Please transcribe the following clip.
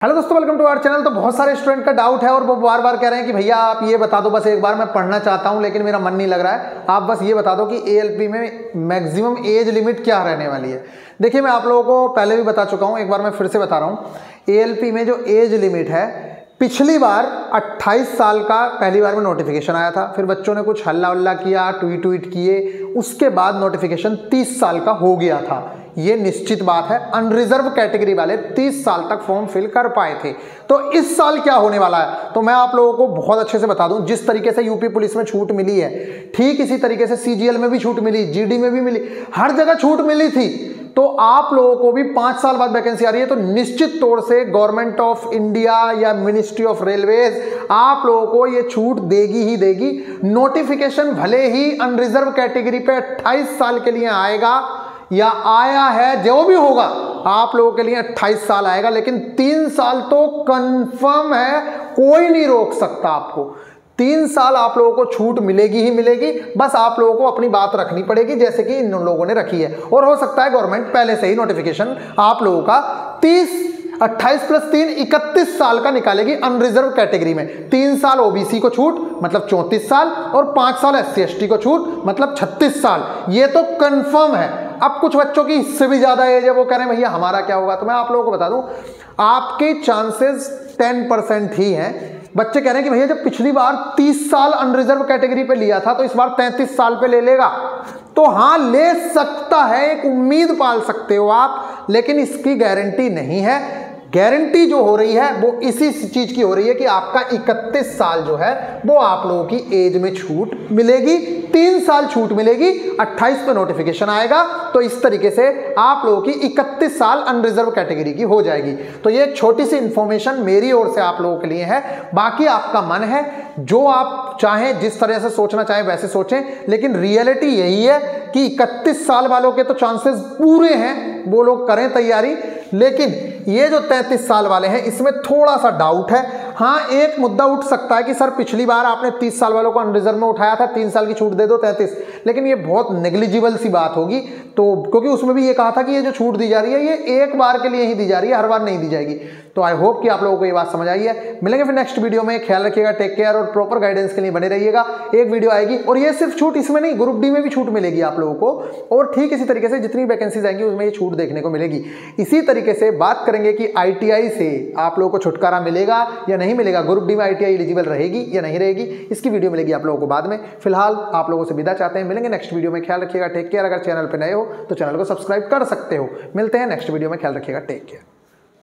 Hello दोस्तों welcome to our channel तो बहुत सारे स्टूडेंट का डाउट है और वो बार बार कह रहे हैं कि भैया आप ये बता दो, बस एक बार मैं पढ़ना चाहता हूँ, लेकिन मेरा मन नहीं लग रहा है। आप बस ये बता दो कि ए में मैक्सिमम एज लिमिट क्या रहने वाली है। देखिए, मैं आप लोगों को पहले भी बता चुका हूँ, एक बार मैं फिर से बता रहा हूँ। ए में जो एज लिमिट है, पिछली बार 28 साल का पहली बार में नोटिफिकेशन आया था। फिर बच्चों ने कुछ हल्ला उल्ला किया ट्वीट ट्वीट किए उसके बाद नोटिफिकेशन 30 साल का हो गया था। ये निश्चित बात है अनरिजर्व कैटेगरी वाले 30 साल तक फॉर्म फिल कर पाए थे। तो इस साल क्या होने वाला है? तो मैं आप लोगों को बहुत अच्छे से बता दूँ, जिस तरीके से यूपी पुलिस में छूट मिली है, ठीक इसी तरीके से सीजीएल में भी छूट मिली जीडी में भी मिली, हर जगह छूट मिली थी। तो आप लोगों को भी पाँच साल बाद वैकेंसी आ रही है तो निश्चित तौर से गवर्नमेंट ऑफ़ इंडिया या मिनिस्ट्री ऑफ़ रेलवेज आप लोगों को ये छूट देगी ही देगी। नोटिफिकेशन भले ही अनरिजर्व कैटेगरी पे 28 साल के लिए आएगा या आया है, जो भी होगा, आप लोगों के लिए 28 साल आएगा, लेकिन तीन साल तो कंफर्म है, कोई नहीं रोक सकता आपको। तीन साल आप लोगों को छूट मिलेगी ही मिलेगी, बस आप लोगों को अपनी बात रखनी पड़ेगी, जैसे कि इन लोगों ने रखी है। और हो सकता है गवर्नमेंट पहले से ही नोटिफिकेशन आप लोगों का तीस 28 प्लस तीन, इकतीस साल का निकालेगी अनरिजर्व कैटेगरी में। तीन साल ओबीसी को छूट मतलब चौंतीस साल, और पाँच साल एस सी को छूट मतलब छत्तीस साल। ये तो कंफर्म है। अब कुछ बच्चों की इससे भी ज़्यादा एज है, वो कह रहे हैं, भैया, हमारा क्या होगा? तो मैं आप लोगों को बता दूँ, आपके चांसेस टेन परसेंट ही हैं। बच्चे कह रहे हैं कि भैया, जब पिछली बार 30 साल अनरिजर्व कैटेगरी पे लिया था तो इस बार 33 साल पे ले लेगा। तो हाँ ले सकता है, एक उम्मीद पाल सकते हो आप, लेकिन इसकी गारंटी नहीं है। गारंटी जो हो रही है, वो इसी चीज़ की हो रही है कि आपका 31 साल जो है, वो आप लोगों की एज में छूट मिलेगी। तीन साल छूट मिलेगी 28 पे नोटिफिकेशन आएगा तो इस तरीके से आप लोगों की 31 साल अनरिजर्व कैटेगरी की हो जाएगी। तो ये छोटी सी इंफॉर्मेशन मेरी ओर से आप लोगों के लिए है। बाकी आपका मन है, जो आप चाहें, जिस तरह से सोचना चाहें, वैसे सोचें, लेकिन रियलिटी यही है कि इकतीस साल वालों के तो चांसेस पूरे हैं, वो लोग करें तैयारी, लेकिन ये जो 33 साल वाले हैं, इसमें थोड़ा सा डाउट है। हाँ एक मुद्दा उठ सकता है कि, सर, पिछली बार आपने 30 साल वालों को अनरिजर्व में उठाया था, तीन साल की छूट दे दो 33 लेकिन ये बहुत नेग्लिजिबल सी बात होगी। तो क्योंकि उसमें भी ये कहा था कि ये जो छूट दी जा रही है, ये एक बार के लिए ही दी जा रही है, हर बार नहीं दी जाएगी। तो आई होप कि आप लोगों को ये बात समझ आई है। मिलेंगे फिर नेक्स्ट वीडियो में। ख्याल रखिएगा टेक केयर और प्रॉपर गाइडेंस के लिए बने रहिएगा। एक वीडियो आएगी और ये सिर्फ़ छूट इसमें नहीं ग्रुप डी में भी छूट मिलेगी आप लोगों को। और ठीक इसी तरीके से जितनी वैकेंसीज आएँगी, उसमें ये छूट देखने को मिलेगी। इसी तरीके से बात करेंगे कि आईटीआई से आप लोगों को छुटकारा मिलेगा या नहीं मिलेगा। ग्रुप डी में आई एलिजिबल रहेगी या नहीं रहेगी, इसकी वीडियो मिलेगी आप लोगों को बाद में। फ़िलहाल आप लोगों से विदा चाहते हैं। मिलेंगे नेक्स्ट वीडियो में। ख्याल रखिएगा टेक केयर अगर चैनल पर नए हो तो चैनल को सब्सक्राइब कर सकते हो। मिलते हैं नेक्स्ट वीडियो में। ख्याल रखिएगा टेक केयर